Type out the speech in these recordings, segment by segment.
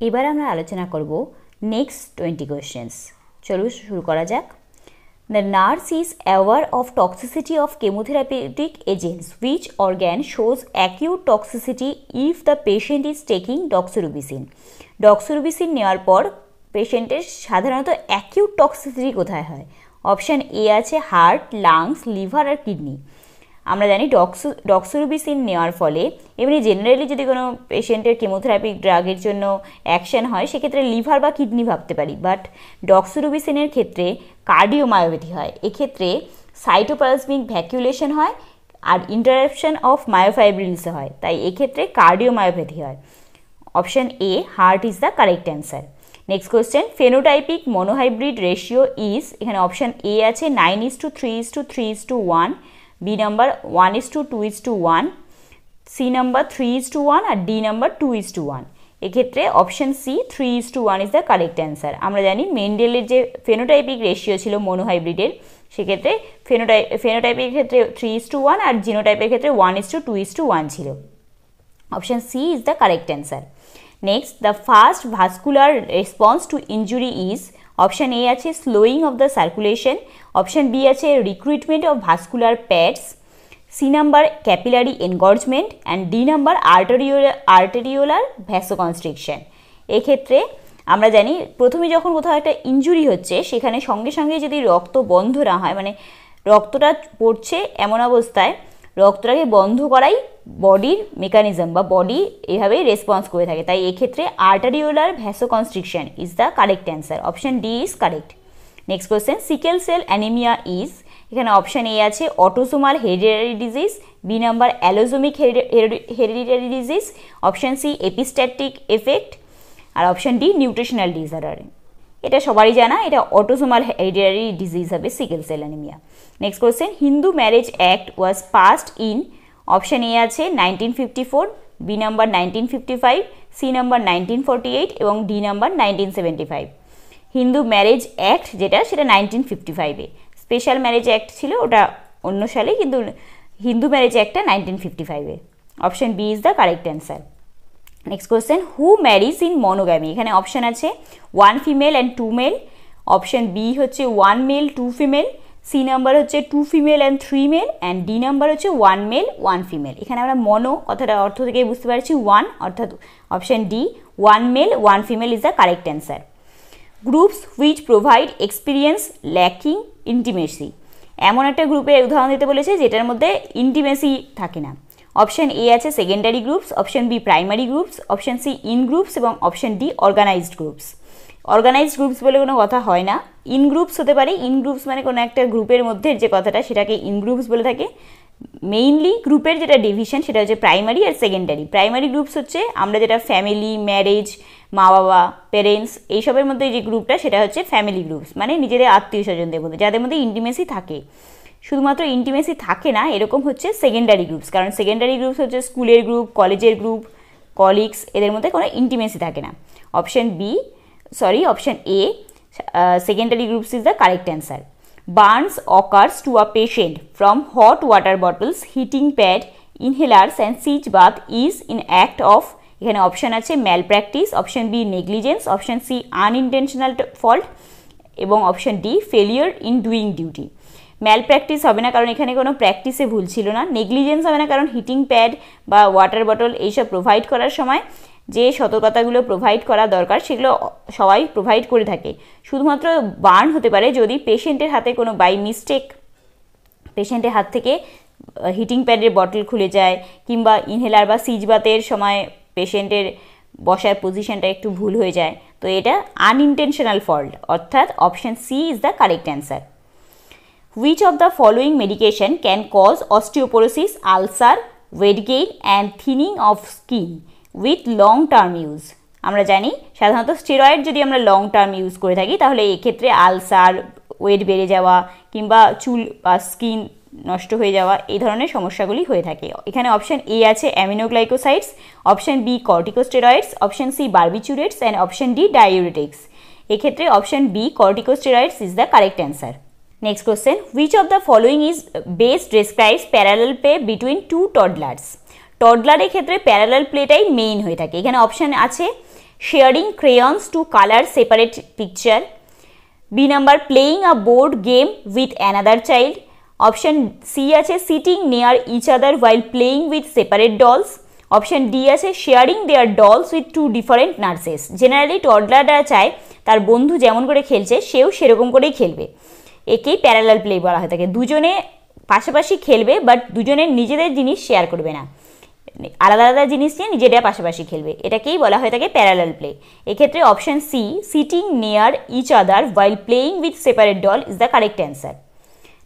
এবার আমরা আলোচনা করব নেক্সট টোয়েন্টি কোয়েশ্চেন্স চলো শুরু করা যাক। The nurse is aware of toxicity of chemotherapeutic agents which organ shows acute toxicity if the patient is taking doxorubicin doxorubicin নেওয়ার পর পেশেন্টের সাধারণত অ্যাকিউট টক্সিসিটি কোথায় হয়? অপশান এ আছে হার্ট লাংস লিভার আর কিডনি আমরা জানি ডক্সু ডক্সোরুবিসিন নেওয়ার ফলে এমনি জেনারেলি যদি কোনো পেশেন্টের কেমোথেরাপি ড্রাগের জন্য অ্যাকশন হয়, সেক্ষেত্রে লিভার বা কিডনি ভাবতে পারি। বাট ডক্সোরুবিসিনের ক্ষেত্রে কার্ডিওমায়োপ্যাথি হয়। এক্ষেত্রে সাইটোপ্লাজমিক ভ্যাকুলেশন হয় আর ইন্টারাপশন অফ মায়োফাইব্রিলস হয়। তাই এক্ষেত্রে কার্ডিওমায়োপ্যাথি হয়। Option A heart is the correct answer next question phenotypic monohybrid ratio is এখানে অপশান এ আছে nine is to three is to three is to one B number one is to two is to one C number three is to one R D number two is to one এক্ষেত্রে option C three is to one is the correct answer আমরা জানি মেন্ডেলের যে phenotypic ratio ছিল মনোহাইব্রিডের সেক্ষেত্রে phenotype ফেনোটাইপের ক্ষেত্রে three is two one আর জিনোটাইপের ক্ষেত্রে one is to two is to one ছিল। Option C is the correct answer next the first vascular response to injury is option A আছে slowing of the circulation option B আছে recruitment of vascular pads C number capillary engorgement and D number arteriolar arteriolar vasoconstriction এক্ষেত্রে আমরা জানি প্রথমে যখন কোথাও একটা injury হচ্ছে, সেখানে সঙ্গে সঙ্গে যদি রক্ত বন্ধ না হয় মানে রক্তটা পড়ছে এমন অবস্থায় রক্তটাকে বন্ধ করাই বডির মেকানিজম বা বডি এভাবেই রেসপন্স করে থাকে। তাই এক্ষেত্রে arteriolar vasoconstriction is the correct answer option D is correct next question sickle cell anaemia is এখানে অপশান এ আছে autosomal hereditary disease B number allosomic hereditary disease option C epistatic effect আর option D nutritional disorder এটা সবারই জানা, এটা autosomal hereditary disease হবে sickle cell anaemia next question Hindu marriage act was passed in option A আছে nineteen fifty four B number nineteen fifty five C number nineteen eight এবং D number nineteen five Hindu marriage act যেটা, সেটা nineteen fifty ফাইভে special marriage act ছিল, ওটা অন্য সালে, কিন্তু হিন্দু ম্যারেজ অ্যাক্টটা নাইনটিন ফিফটি ফাইভে option B is the correct answer next question who marriage in monogamy এখানে অপশান আছে one female and two male option B হচ্ছে one male two female C number হচ্ছে two female and three male and D number হচ্ছে one male one female এখানে আমরা মনো কথাটা অর্থ থেকে বুঝতে পারছি ওয়ান অর্থাৎ option D one male one female is the correct answer groups which provide experience lacking intimacy এমন একটা গ্রুপের উদাহরণ দিতে বলেছে যেটার মধ্যে ইন্টিমেসি থাকে না। অপশান এ আছে secondary groups option B primary groups option C in groups এবং option D organised groups organised groups বলে কোনো কথা হয় না। ইন গ্রুপস হতে পারে ইন গ্রুপস মানে কোনো একটা গ্রুপের মধ্যে যে কথাটা সেটাকে ইন গ্রুপস বলে থাকে। মেইনলি গ্রুপের যেটা ডিভিশন সেটা হচ্ছে প্রাইমারি আর সেকেন্ডারি প্রাইমারি গ্রুপস হচ্ছে আমরা যেটা ফ্যামিলি ম্যারেজ মা বাবা প্যারেন্টস এইসবের মধ্যে যে গ্রুপটা সেটা হচ্ছে ফ্যামিলি গ্রুপস মানে নিজেদের আত্মীয় স্বজনদের মধ্যে, যাদের মধ্যে ইন্টিমেসি থাকে। শুধুমাত্র ইন্টিমেসি থাকে না, এরকম হচ্ছে সেকেন্ডারি গ্রুপস কারণ সেকেন্ডারি গ্রুপস হচ্ছে স্কুলের গ্রুপ কলেজের গ্রুপ কলিগস এদের মধ্যে কোনো ইন্টিমেসি থাকে না। Option B sorry option A secondary groups is the correct answer burns occurs to a patient from hot water bottles heating pad inhalers and সিচ bath is in act of এখানে option আছে malpractice option B negligence option C unintentional fault এবং option D failure in doing duty malpractice হবে না, কারণ এখানে কোনো প্র্যাকটিসে ভুল ছিল না। নেগলিজেন্স হবে না, কারণ হিটিং প্যাড বা ওয়াটার বটল এইসব প্রোভাইড করার সময় যে সতর্কতাগুলো প্রোভাইড করা দরকার, সেগুলো সবাই প্রোভাইড করে থাকে। শুধুমাত্র বার্ন হতে পারে যদি পেশেন্টের হাতে কোনো বাই মিস্টেক পেশেন্টের হাত থেকে হিটিং প্যাডের বটল খুলে যায়, কিংবা ইনহেলার বা সিজবাতের সময় পেশেন্টের বসার পজিশনটা একটু ভুল হয়ে যায়। তো এটা আনইনটেনশনাল ফল্ট অর্থাৎ option C is the correct answer which of the following medication can cause osteoporosis ulcer weight gain and thinning of skin with long term use আমরা জানি সাধারণত স্টেরয়েড যদি আমরা লং টার্ম ইউজ করে থাকি, তাহলে এক্ষেত্রে আলসার ওয়েট বেড়ে যাওয়া কিংবা চুল বা স্কিন নষ্ট হয়ে যাওয়া, এই ধরনের সমস্যাগুলি হয়ে থাকে। এখানে অপশান এ আছে aminoglycosides option B corticosteroids option C barbiturates and option D diuretics এক্ষেত্রে option B corticosteroids is the correct answer next question which of the following is best describes parallel play between two toddlers টডলারের ক্ষেত্রে parallel প্লেটাই main হয়ে থাকে। এখানে option আছে sharing crayons to colour separate picture B number playing a board game with another child option C আছে sitting near each other while playing with separate dolls option D আছে sharing their dolls with two different nurses generally টডলাররা চায় তার বন্ধু যেমন করে খেলছে, সেও সেরকম করেই খেলবে। একেই প্যারালাল প্লে বলা হয়ে থাকে দুজনে পাশাপাশি খেলবে বাট দুজনের নিজেদের জিনিস শেয়ার করবে না আলাদা আলাদা জিনিস নিয়ে নিজেরা পাশাপাশি খেলবে এটাকেই বলা হয়ে থাকে প্যারালাল প্লে এক্ষেত্রে option C sitting near each other while playing with separate doll is the correct answer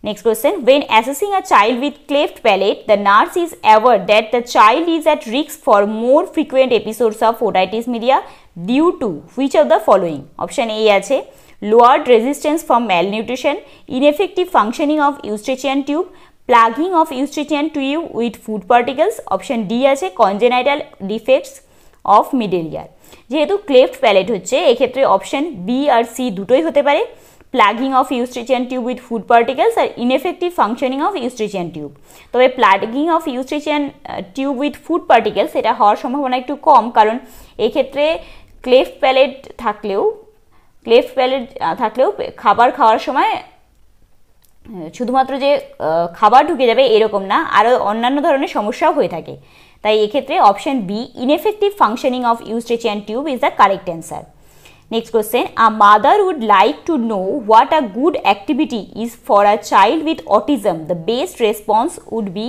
Next question. When assessing a child with cleft palate, the nurse is aware that the child is at risk for more frequent episodes of otitis media due to which of the following? Option A আছে lowered resistance from malnutrition, ineffective functioning of eustachian tube, plugging of eustachian tube with food particles option D আছে congenital defects of middle ear যেহেতু cleft palate হচ্ছে এক্ষেত্রে option B আর C দুটোই হতে পারে plugging of Eustachian tube with food particles R ineffective functioning of Eustachian tube তবে plugging of Eustachian tube with food particles এটা হওয়ার সম্ভাবনা একটু কম কারণ এক্ষেত্রে ক্লেফট প্যালেট থাকলেও ক্লেফট প্যালেট থাকলেও খাবার খাওয়ার সময় শুধুমাত্র যে খাবার ঢুকে যাবে এরকম না, আরও অন্যান্য ধরনের সমস্যাও হয়ে থাকে। তাই এক্ষেত্রে option B ineffective functioning of eustachian tube is the correct answer next question a mother would like to know what a good activity is for a child with autism the best response would be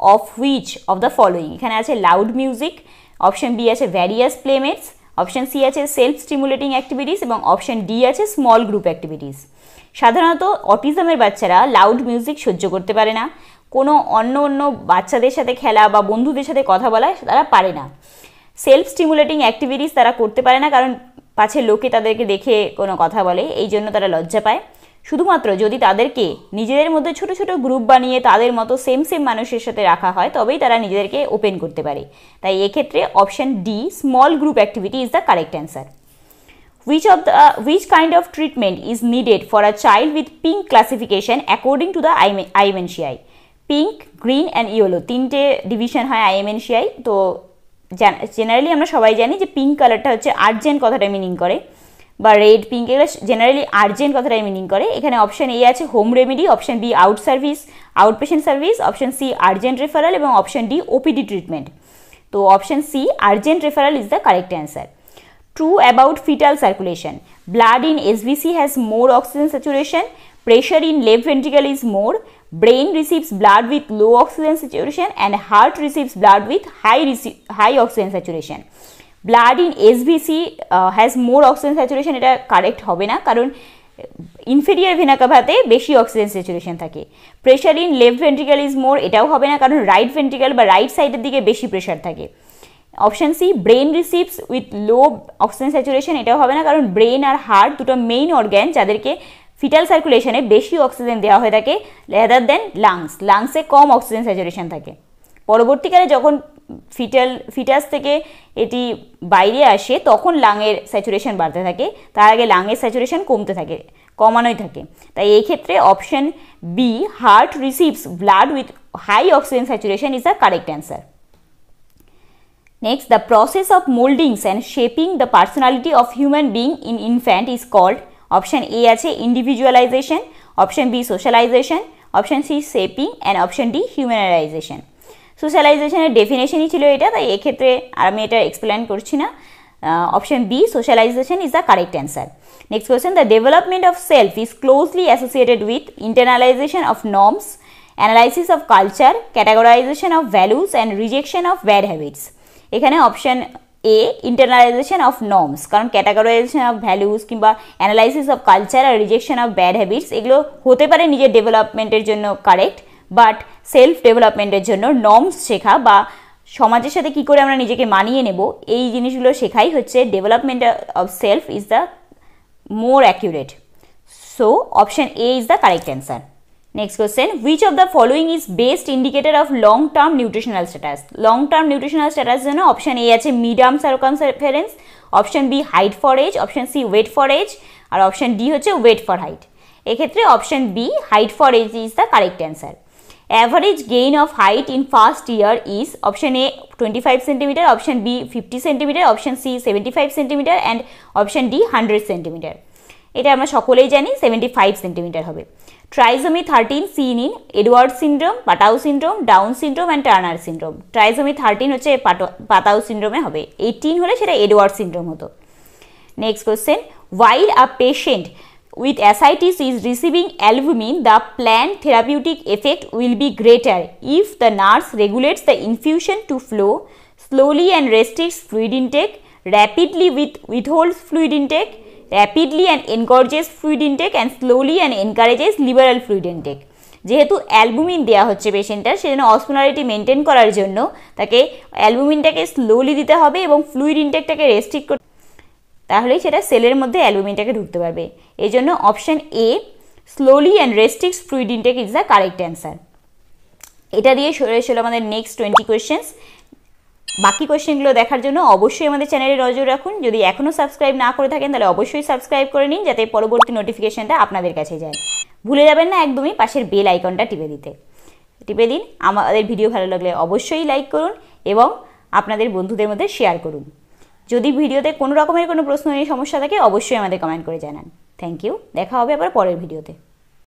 of which of the following এখানে আছে loud music option B আছে various playmates option C আছে self stimulating activities এবং option D আছে small group activities সাধারণত অটিজমের বাচ্চারা loud music সহ্য করতে পারে না। কোনো অন্য অন্য বাচ্চাদের সাথে খেলা বা বন্ধুদের সাথে কথা বলা তারা পারে না। সেলফ স্টিমুলেটিং অ্যাক্টিভিটিস তারা করতে পারে না কারণ পাছে লোকে তাদেরকে দেখে কোনো কথা বলে, এই জন্য তারা লজ্জা পায়। শুধুমাত্র যদি তাদেরকে নিজেদের মধ্যে ছোট ছোট গ্রুপ বানিয়ে তাদের মতো সেম সেম মানুষের সাথে রাখা হয় তবেই তারা নিজেদেরকে ওপেন করতে পারে। তাই এক্ষেত্রে option D small group activity is the correct answer which of the uh, which kind of treatment is needed for a child with pink classification according to the IMNCI pink green and yellow তিনটে division হয় IMNCI তো generally আমরা সবাই জানি যে pink কালারটা হচ্ছে urgent কথাটা মিনিং করে। বা রেড পিঙ্ক এগুলো জেনারেলি আর্জেন্ট কথাটাই মিনিং করে। এখানে অপশন এ আছে home remedy option B out service out patient service option C urgent referral এবং অপশন ডি ওপিডি ট্রিটমেন্ট তো option C urgent referral is the correct answer true about fetal circulation blood in S SBC has more oxygen saturation pressure in Lev ventricle is more brain receives blood with low oxygen saturation and heart receives blood with high রিসি high oxygen saturation blood in SVC has more oxygen saturation এটা correct হবে না, কারণ inferior vena কাভাতে বেশি oxygen saturation থাকে। Pressure in left ventricle is more এটাও হবে না, কারণ রাইট ভেন্ট্রিক্যাল বা রাইট সাইডের দিকে বেশি প্রেশার থাকে। Option C brain receives with low oxygen saturation এটাও হবে না, কারণ ব্রেন আর হার্ট দুটো মেইন অর্গ্যান যাদেরকে ফিটাল সার্কুলেশনে বেশি অক্সিজেন দেওয়া হয়ে থাকে লেদার দেন লাংস লাংসে কম অক্সিজেন স্যাচুরেশন থাকে। পরবর্তীকালে যখন ফিটাল ফিটাস থেকে এটি বাইরে আসে, তখন লাঙের স্যাচুরেশন বাড়তে থাকে। তার আগে লাঙের স্যাচুরেশন কমতে থাকে, কমানোই থাকে। তাই ক্ষেত্রে option B heart receives blood with high oxygen saturation is the correct answer next the process of mouldings and shaping the personality of human being in infant is called option A আছে individualisation option B socialisation option C shaping and option D humanisation সোশ্যালাইজেশনের ডেফিনেশনই ছিল এটা, তাই এক্ষেত্রে আর আমি এটা explain করছি না। Option B socialisation is the correct answer next question the development of self is closely associated with internalisation of norms analysis of culture categorisation of values and rejection of bad habits এখানে option A internalisation of norms কারণ categorisation of values কিংবা analysis of culture আর rejection of bad habits এগুলো হতে পারে নিজের ডেভেলপমেন্টের জন্য কারেক্ট বাট সেলফ ডেভেলপমেন্টের জন্য নর্মস শেখা বা সমাজের সাথে কি করে আমরা নিজেকে মানিয়ে নেব এই জিনিসগুলো শেখাই হচ্ছে development of self is the more accurate so option A is the correct answer Next question, which of the following is best indicator of long term nutritional status? Long term nutritional status জন্য option A আছে medium circumference option B height for age option C weight for age R option D হচ্ছে weight for height এক্ষেত্রে option B height for age is the correct answer of height in first year is option A twenty five centimetre option B fifty centimetre option C seventy five centimetre and option D hundred centimetre এটা আমরা সকলেই জানি seventy five centimetre হবে। Trisomy thirteen seen in Edward syndrome Patau syndrome Down syndrome and Turner syndrome trisomy thirteen হচ্ছে Patau সিন্ড্রোমে হবে। Eighteen হলে সেটা এডওয়ার্ড সিন্ড্রোম হতো। Next question while a patient with ascites is receiving albumin the planned therapeutic effect will be greater if the nurse regulates the infusion to flow slowly and restricts fluid intake rapidly with withholds fluid intake rapidly and engorges fluid intake and slowly and encourages liberal fluid intake যেহেতু albumin দেওয়া হচ্ছে পেশেন্টটার সেজন্য osmolarity maintain করার জন্য তাকে অ্যালবুমিনটাকে slowly দিতে হবে এবং ফ্লুইড ইনটেকটাকে রেস্ট্রিক্ট তাহলেই সেটা সেলের মধ্যে অ্যালবুমিনটাকে ঢুকতে পারবে। এই জন্য option A slowly and restricts fluid intake is the correct answer এটা দিয়ে সরে এসেছিল আমাদের নেক্সট টোয়েন্টি কোয়েশ্চেন্স বাকি কোয়েশ্চেনগুলো দেখার জন্য অবশ্যই আমাদের চ্যানেলে নজর রাখুন। যদি এখনও সাবস্ক্রাইব না করে থাকেন, তাহলে অবশ্যই সাবস্ক্রাইব করে নিন, যাতে পরবর্তী নোটিফিকেশানটা আপনাদের কাছে যায়। ভুলে যাবেন না একদমই পাশের বেল আইকনটা টিপে দিতে। টিপে দিন। আমাদের ভিডিও ভালো লাগলে অবশ্যই লাইক করুন এবং আপনাদের বন্ধুদের মধ্যে শেয়ার করুন। যদি ভিডিওতে কোনো রকমের কোনো প্রশ্ন নিয়ে সমস্যা থাকে, অবশ্যই আমাদের কমেন্ট করে জানান। থ্যাংক ইউ দেখা হবে আবার পরের ভিডিওতে।